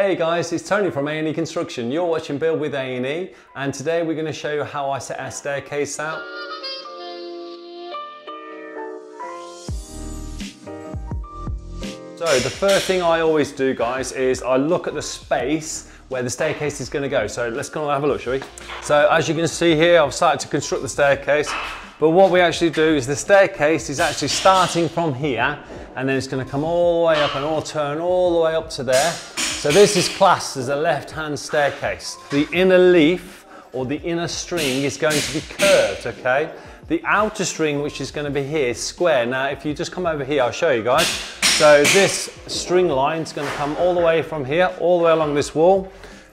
Hey guys, it's Tony from A&E Construction. You're watching Build with A&E and today we're going to show you how I set our staircase out. So the first thing I always do guys is I look at the space where the staircase is going to go. So let's go and have a look, shall we? So as you can see here, I've started to construct the staircase. But what we actually do is the staircase is actually starting from here and then it's going to come all the way up and all turn all the way up to there. So this is classed as a left-hand staircase. The inner leaf or the inner string is going to be curved, okay? The outer string, which is going to be here, is square. Now, if you just come over here, I'll show you guys. So this string line is going to come all the way from here, all the way along this wall,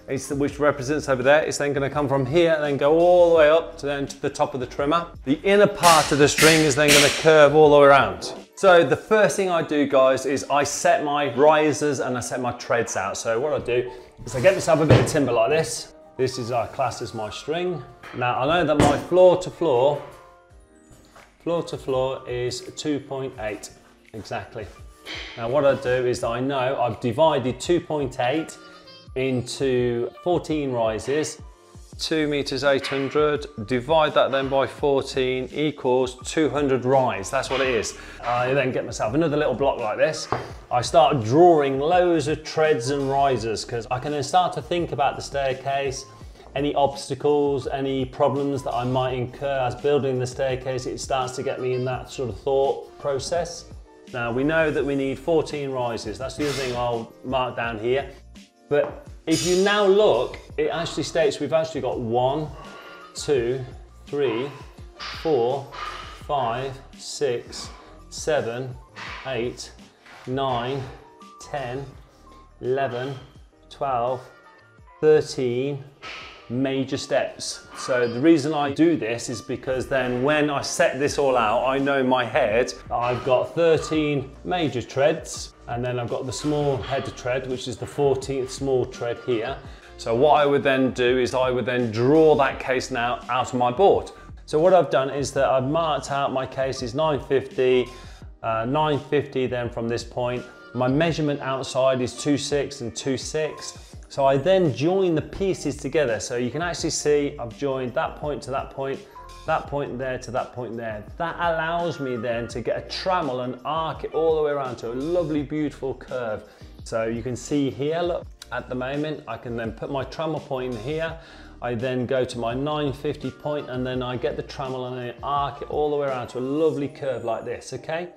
which represents over there. It's then going to come from here and then go all the way up to then to the top of the trimmer. The inner part of the string is then going to curve all the way around. So the first thing I do guys is I set my risers and I set my treads out. So what I do is I get myself a bit of timber like this. This is our class as my string. Now I know that my floor to floor, floor to floor is 2.8 exactly. Now what I do is I know I've divided 2.8 into 14 rises 2 meters 800, divide that then by 14 equals 200 rise, that's what it is. I then get myself another little block like this. I start drawing loads of treads and risers because I can then start to think about the staircase, any obstacles, any problems that I might incur as building the staircase, it starts to get me in that sort of thought process. Now we know that we need 14 rises, that's the other thing I'll mark down here. But if you now look, it actually states we've actually got one, two, three, four, five, six, seven, eight, nine, 10, 11, 12, 13, major steps. So the reason I do this is because then when I set this all out, I know in my head I've got 13 major treads and then I've got the small head tread, which is the 14th small tread here. So what I would then do is I would then draw that case now out of my board. So what I've done is that I've marked out my case is 950, uh, 950 then from this point. My measurement outside is 2.6 and 2.6. So I then join the pieces together. So you can actually see I've joined that point to that point, that point there to that point there. That allows me then to get a trammel and arc it all the way around to a lovely, beautiful curve. So you can see here, look, at the moment, I can then put my trammel point in here. I then go to my 950 point and then I get the trammel and I arc it all the way around to a lovely curve like this, okay?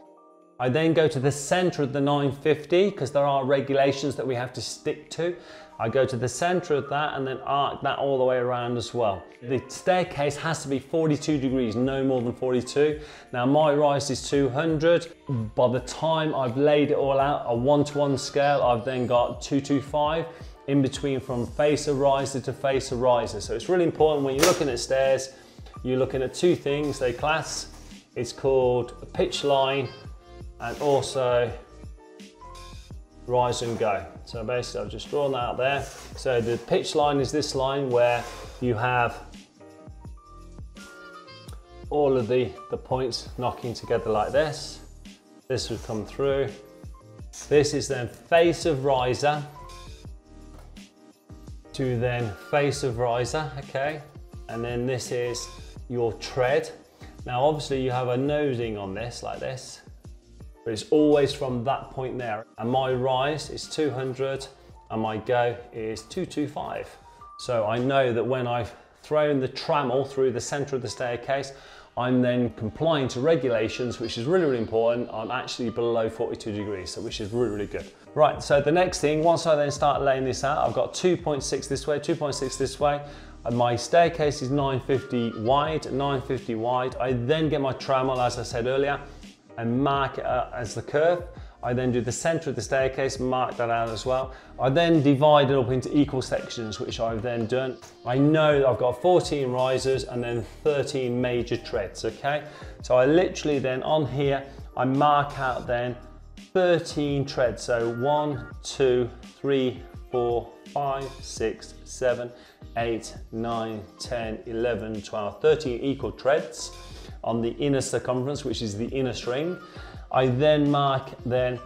I then go to the center of the 950 because there are regulations that we have to stick to. I go to the center of that and then arc that all the way around as well. The staircase has to be 42 degrees, no more than 42. Now my rise is 200. By the time I've laid it all out, a one-to-one -one scale, I've then got 225 in between from face of riser to face of riser. So it's really important when you're looking at stairs, you're looking at two things they class. It's called a pitch line and also rise and go. So basically I've just drawn that out there. So the pitch line is this line where you have all of the, the points knocking together like this. This would come through. This is then face of riser to then face of riser, okay? And then this is your tread. Now obviously you have a nosing on this like this but it's always from that point there. And my rise is 200 and my go is 225. So I know that when I've thrown the trammel through the center of the staircase, I'm then complying to regulations, which is really, really important. I'm actually below 42 degrees, so which is really, really good. Right, so the next thing, once I then start laying this out, I've got 2.6 this way, 2.6 this way, and my staircase is 950 wide, 950 wide. I then get my trammel, as I said earlier, and mark it as the curve. I then do the center of the staircase, mark that out as well. I then divide it up into equal sections, which I've then done. I know that I've got 14 risers and then 13 major treads, okay? So I literally then on here, I mark out then 13 treads. So one, two, three, four, five, six, seven, eight, nine, 10, 11, 12, 13 equal treads on the inner circumference, which is the inner string. I then mark then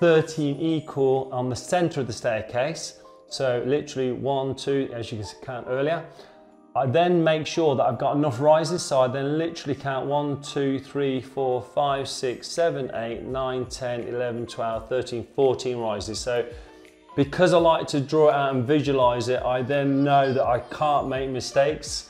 13 equal on the center of the staircase. So literally one, two, as you can count earlier. I then make sure that I've got enough rises, so I then literally count 1, 2, 3, 4, 5, 6, 7, 8, 9, 10, 11, 12, 13, 14 rises. So because I like to draw it out and visualize it, I then know that I can't make mistakes,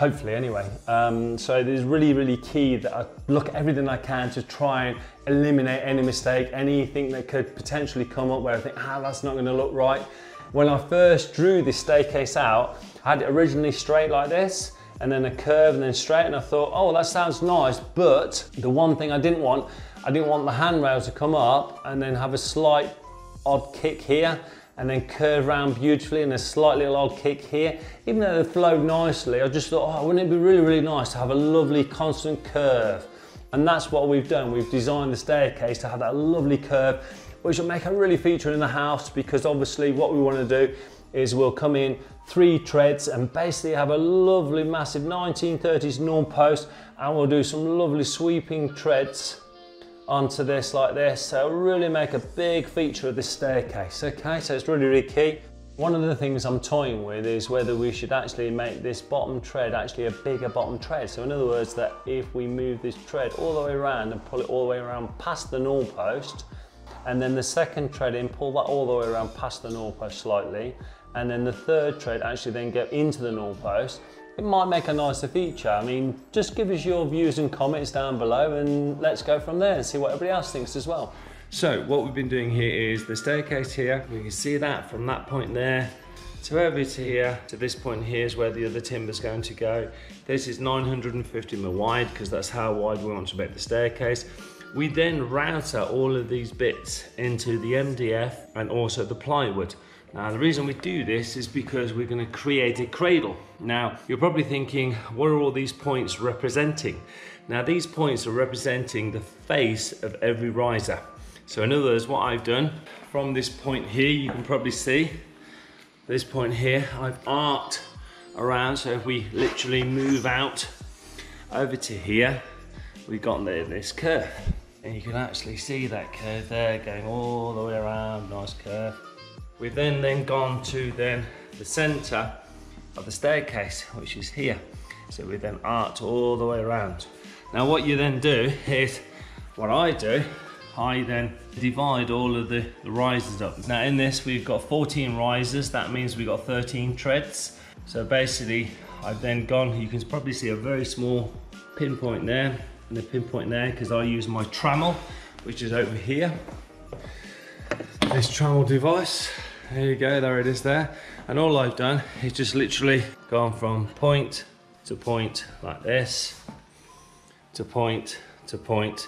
hopefully anyway. Um, so it is really, really key that I look at everything I can to try and eliminate any mistake, anything that could potentially come up where I think, ah, that's not gonna look right. When I first drew this staircase out, I had it originally straight like this, and then a curve and then straight, and I thought, oh, that sounds nice, but the one thing I didn't want, I didn't want the handrail to come up and then have a slight odd kick here, and then curve around beautifully and a slight little odd kick here. Even though they flowed nicely, I just thought, oh, wouldn't it be really, really nice to have a lovely constant curve? And that's what we've done. We've designed the staircase to have that lovely curve, which will make a really feature in the house because obviously what we want to do is we'll come in three treads and basically have a lovely massive 1930s newel post and we'll do some lovely sweeping treads onto this like this. So really make a big feature of this staircase. Okay, so it's really, really key. One of the things I'm toying with is whether we should actually make this bottom tread actually a bigger bottom tread. So in other words, that if we move this tread all the way around and pull it all the way around past the newel post, and then the second tread in, pull that all the way around past the newel post slightly, and then the third tread actually then go into the newel post, it might make a nicer feature. I mean, just give us your views and comments down below and let's go from there and see what everybody else thinks as well. So what we've been doing here is the staircase here. We can see that from that point there to over to here, to this point here is where the other timber's going to go. This is 950 mil wide because that's how wide we want to make the staircase. We then router all of these bits into the MDF and also the plywood. Now the reason we do this is because we're going to create a cradle. Now you're probably thinking what are all these points representing? Now these points are representing the face of every riser. So in other words what I've done from this point here you can probably see this point here I've arced around so if we literally move out over to here we've got this curve and you can actually see that curve there going all the way around nice curve We've then then gone to then the center of the staircase, which is here. So we then arch all the way around. Now what you then do is, what I do, I then divide all of the, the risers up. Now in this we've got 14 risers, that means we've got 13 treads. So basically I've then gone, you can probably see a very small pinpoint there and a pinpoint there because I use my trammel, which is over here. This trammel device there you go, there it is there. And all I've done is just literally gone from point to point like this, to point, to point,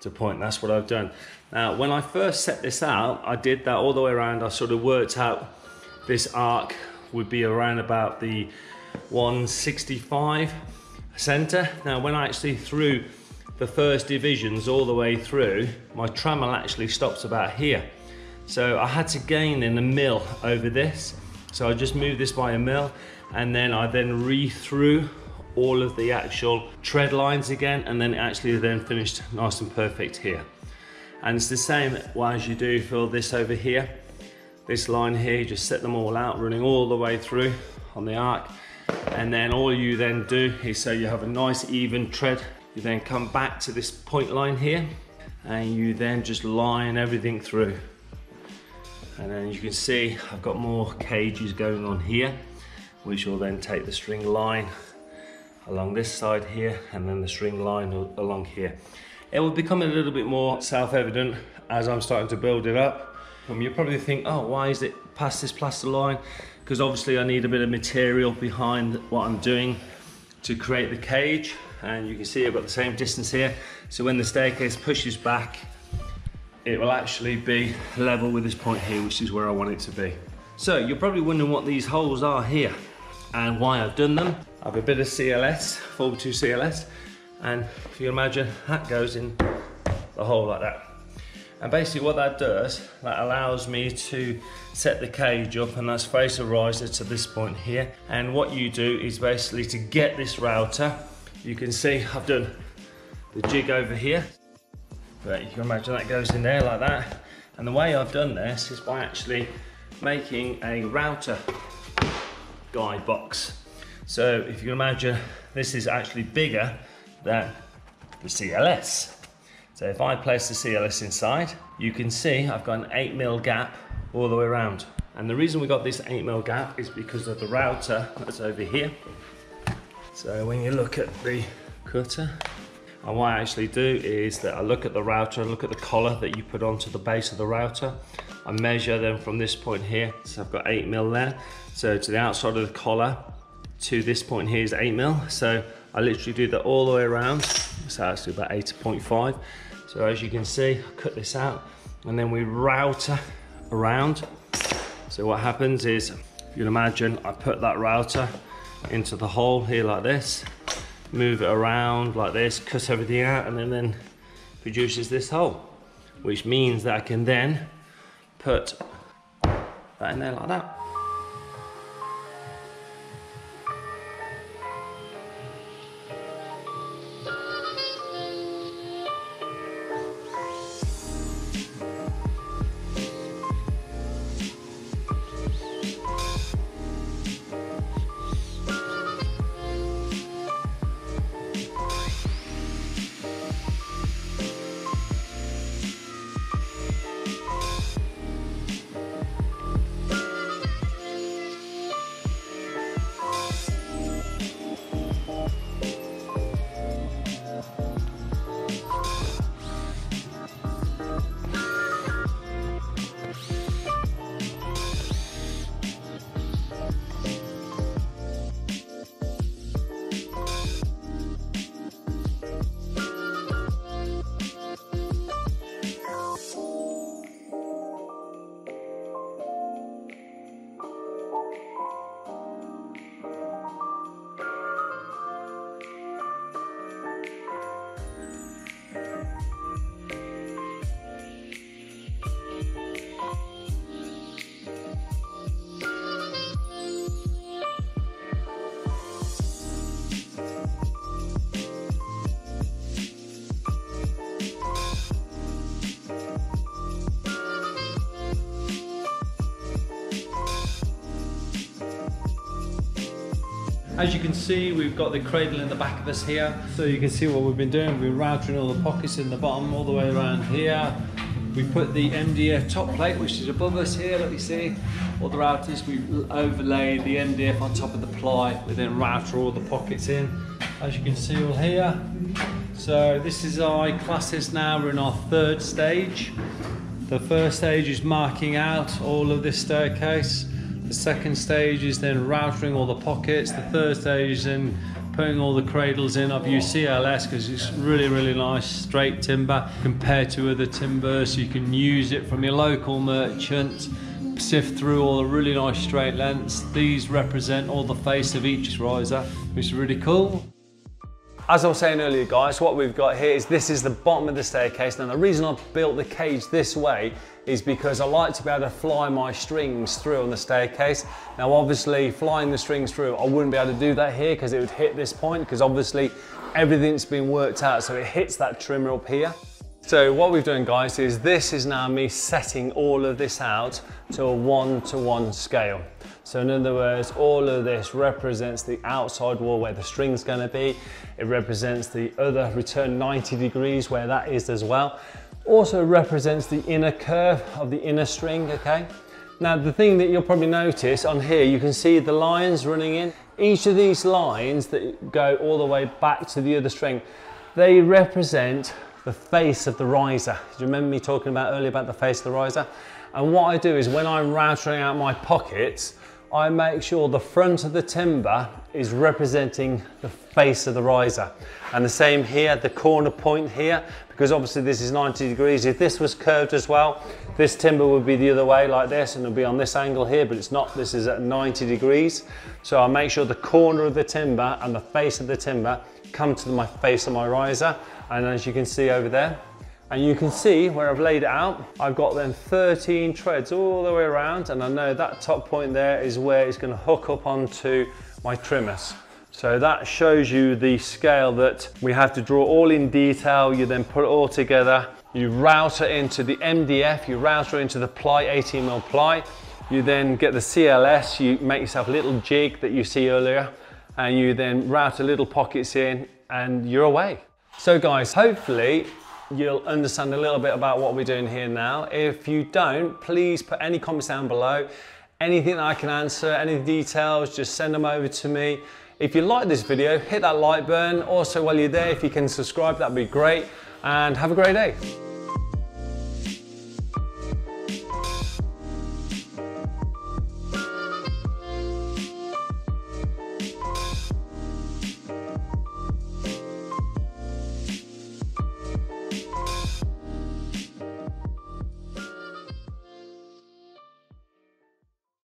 to point. That's what I've done. Now, when I first set this out, I did that all the way around. I sort of worked out this arc would be around about the 165 center. Now, when I actually threw the first divisions all the way through, my trammel actually stops about here. So I had to gain in a mill over this. So I just moved this by a mill and then I then re-threw all of the actual tread lines again and then actually then finished nice and perfect here. And it's the same as you do for this over here. This line here, you just set them all out, running all the way through on the arc. And then all you then do is so you have a nice even tread. You then come back to this point line here and you then just line everything through. And then you can see I've got more cages going on here, which will then take the string line along this side here and then the string line along here. It will become a little bit more self-evident as I'm starting to build it up. Um, you probably think, oh, why is it past this plaster line? Because obviously I need a bit of material behind what I'm doing to create the cage. And you can see I've got the same distance here. So when the staircase pushes back, it will actually be level with this point here, which is where I want it to be. So you're probably wondering what these holes are here and why I've done them. I have a bit of CLS, 42 CLS, and if you imagine, that goes in the hole like that. And basically what that does, that allows me to set the cage up and that's face a riser to this point here. And what you do is basically to get this router, you can see I've done the jig over here. But you can imagine that goes in there like that. And the way I've done this is by actually making a router guide box. So if you can imagine, this is actually bigger than the CLS. So if I place the CLS inside, you can see I've got an 8 mil gap all the way around. And the reason we got this 8 mil gap is because of the router that's over here. So when you look at the cutter, and what I actually do is that I look at the router look at the collar that you put onto the base of the router. I measure them from this point here. So I've got 8 mil there. So to the outside of the collar to this point here is 8 mil. So I literally do that all the way around. So actually about 8.5. So as you can see, I cut this out and then we router around. So what happens is, you can imagine, I put that router into the hole here like this, move it around like this, cut everything out, and then, then produces this hole, which means that I can then put that in there like that. As you can see, we've got the cradle in the back of us here. So you can see what we've been doing. We've been routing all the pockets in the bottom all the way around here. We put the MDF top plate, which is above us here, let me see. All the routers, we overlaid the MDF on top of the ply. We then router all the pockets in, as you can see all here. So this is our classes now, we're in our third stage. The first stage is marking out all of this staircase. The second stage is then routing all the pockets. The third stage is then putting all the cradles in. I've used CLS because it's really, really nice straight timber compared to other timber, So you can use it from your local merchant, sift through all the really nice straight lengths. These represent all the face of each riser, which is really cool. As I was saying earlier guys, what we've got here is this is the bottom of the staircase. Now the reason I've built the cage this way is because I like to be able to fly my strings through on the staircase. Now obviously flying the strings through, I wouldn't be able to do that here because it would hit this point because obviously everything's been worked out so it hits that trimmer up here. So what we've done guys is this is now me setting all of this out to a one-to-one -one scale. So in other words, all of this represents the outside wall where the string's gonna be. It represents the other return 90 degrees where that is as well. Also represents the inner curve of the inner string, okay? Now the thing that you'll probably notice on here, you can see the lines running in. Each of these lines that go all the way back to the other string, they represent the face of the riser. Do you remember me talking about earlier about the face of the riser? And what I do is when I'm routering out my pockets, I make sure the front of the timber is representing the face of the riser. And the same here, the corner point here, because obviously this is 90 degrees. If this was curved as well, this timber would be the other way like this and it'll be on this angle here, but it's not, this is at 90 degrees. So I make sure the corner of the timber and the face of the timber come to my face of my riser. And as you can see over there, and you can see where I've laid it out, I've got then 13 treads all the way around and I know that top point there is where it's gonna hook up onto my trimmers. So that shows you the scale that we have to draw all in detail. You then put it all together. You router into the MDF, you router into the ply, 18 mil ply. You then get the CLS, you make yourself a little jig that you see earlier, and you then route a little pockets in and you're away. So guys, hopefully you'll understand a little bit about what we're doing here now. If you don't, please put any comments down below. Anything that I can answer, any details, just send them over to me. If you like this video, hit that like button. Also, while you're there, if you can subscribe, that'd be great. And have a great day.